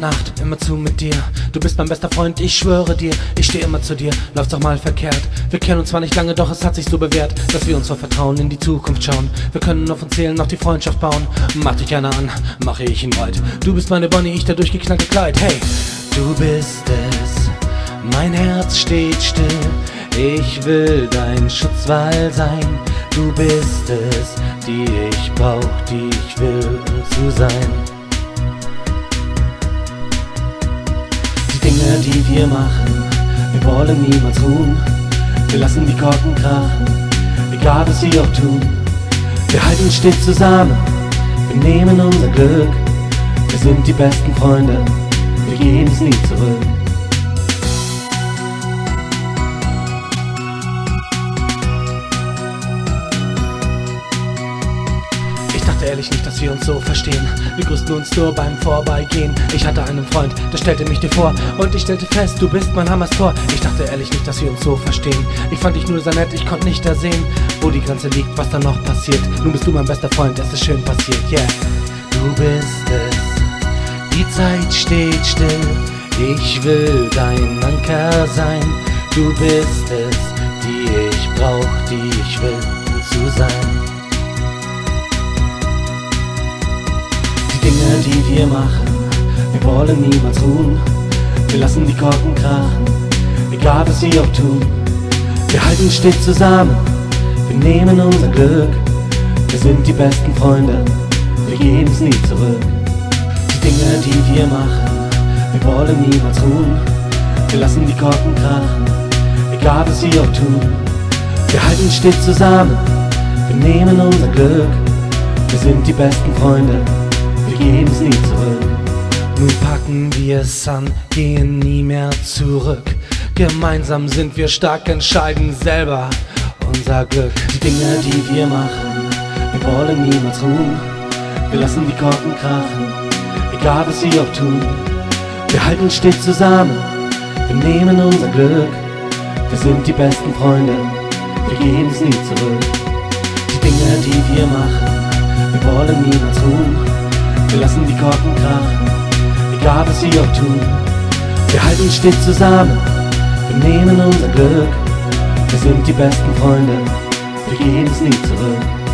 Nacht, immer zu mit dir. Du bist mein bester Freund, ich schwöre dir, ich stehe immer zu dir. Läuft's auch mal verkehrt. Wir kennen uns zwar nicht lange, doch es hat sich so bewährt, dass wir uns vor Vertrauen in die Zukunft schauen. Wir können auf uns zählen, noch die Freundschaft bauen. Mach dich gerne an, mache ich ihn weit. Du bist meine Bonnie, ich der durchgeknallte Kleid. Hey, du bist es. Mein Herz steht still. Ich will dein Schutzwall sein. Du bist es, die ich brauch, die ich will, um zu sein. Die wir machen, wir wollen niemals ruhen. Wir lassen die Korken krachen, egal was sie auch tun. Wir halten stets zusammen, wir nehmen unser Glück. Wir sind die besten Freunde, wir geben es nie zurück. Ehrlich nicht, dass wir uns so verstehen. Wir grüßten uns nur beim Vorbeigehen. Ich hatte einen Freund, der stellte mich dir vor. Und ich stellte fest, du bist mein Hammers Tor. Ich dachte ehrlich nicht, dass wir uns so verstehen. Ich fand dich nur sehr nett, ich konnte nicht da sehen, wo die Grenze liegt, was da noch passiert. Nun bist du mein bester Freund, es ist schön passiert, yeah. Du bist es, die Zeit steht still. Ich will dein Anker sein. Du bist es, die ich brauch, die ich will, zu sein. Die wir machen, wir wollen niemals ruhen. Wir lassen die Korken krachen, egal was sie auch tun. Wir halten stets zusammen, wir nehmen unser Glück. Wir sind die besten Freunde, wir geben es nie zurück. Die Dinge, die wir machen, wir wollen niemals ruhen. Wir lassen die Korken krachen, egal was sie auch tun. Wir halten stets zusammen, wir nehmen unser Glück. Wir sind die besten Freunde, wir geben es nie zurück. Nun packen wir es an, gehen nie mehr zurück. Gemeinsam sind wir stark, entscheiden selber unser Glück. Die Dinge, die wir machen, wir wollen niemals ruhen. Wir lassen die Korken krachen, egal was sie auch tun. Wir halten stets zusammen, wir nehmen unser Glück. Wir sind die besten Freunde, wir geben es nie zurück. Die Dinge, die wir machen, wir wollen niemals ruhen. Wir lassen die Korken krachen, egal was sie auch tun. Wir halten stets zusammen, wir nehmen unser Glück. Wir sind die besten Freunde, wir geben es nie zurück.